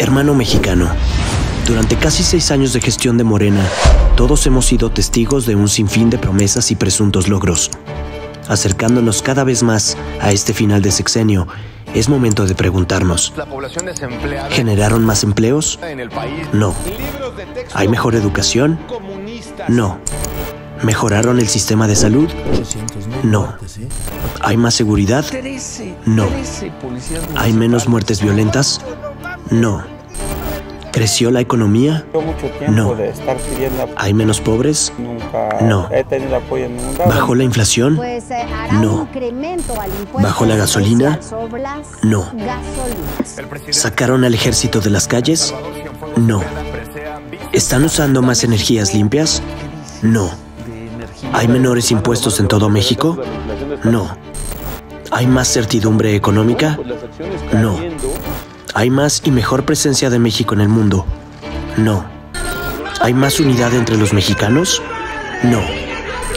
Hermano mexicano, durante casi seis años de gestión de Morena, todos hemos sido testigos de un sinfín de promesas y presuntos logros. Acercándonos cada vez más a este final de sexenio, es momento de preguntarnos, La población desempleada ¿generaron más empleos? en el país. No. ¿Hay mejor educación? comunistas. No. ¿Mejoraron el sistema de salud? No. ¿Hay más seguridad? No. ¿Hay menos muertes violentas? No. ¿Creció la economía? Yo mucho tiempo No. de estar pidiendo apoyo, ¿Hay menos pobres? nunca No. he tenido apoyo en ningún lado. ¿Bajó la inflación? Pues eh, hará No. un incremento al impuesto ¿Bajó la gasolina? No. ¿Sacaron al ejército de las calles? No. ¿Están usando más energías limpias? No. ¿Hay menores impuestos en todo México? No. ¿Hay más certidumbre económica? No. ¿Hay más y mejor presencia de México en el mundo? No. ¿Hay más unidad entre los mexicanos? No.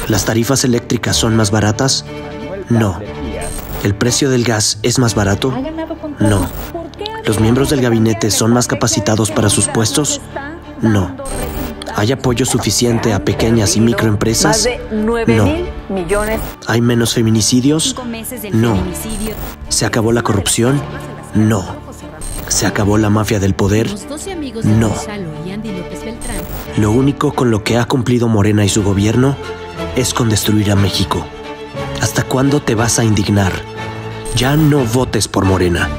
¿Las tarifas eléctricas son más baratas? No. ¿El precio del gas es más barato? No. ¿Los miembros del gabinete son más capacitados para sus puestos? No. ¿Hay apoyo suficiente a pequeñas y microempresas? de 9 No. ¿Hay menos feminicidios? No. ¿Se acabó la corrupción? No. ¿Se acabó la mafia del poder? Los 12 amigos de No. Lo único con lo que ha cumplido Morena y su gobierno es con destruir a México. ¿Hasta cuándo te vas a indignar? Ya no votes por Morena.